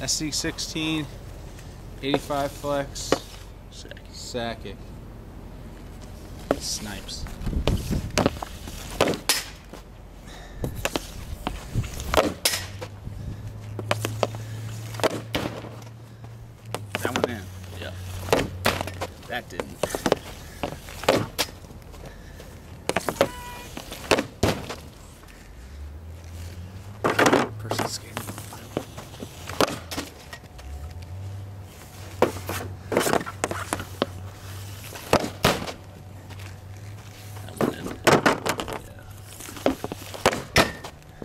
SE16, 85 flex. Sakic. Snipes. That went in. Yeah. That didn't. Person skating.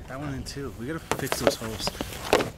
That went in. Went in too. We gotta fix those holes.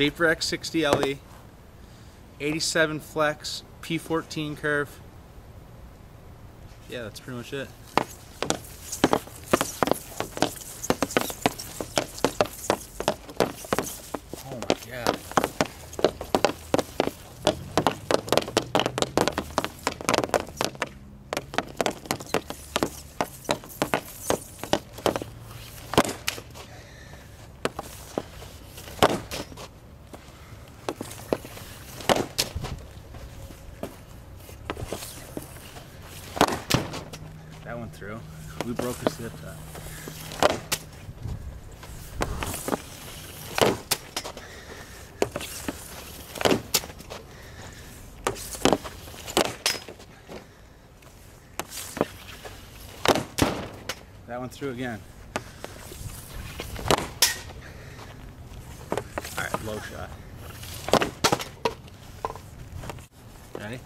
Vapor X60 LE, 87 flex, P14 curve. Yeah, that's pretty much it. Through. We broke a zip tie. That went through again. Alright, low shot. Ready?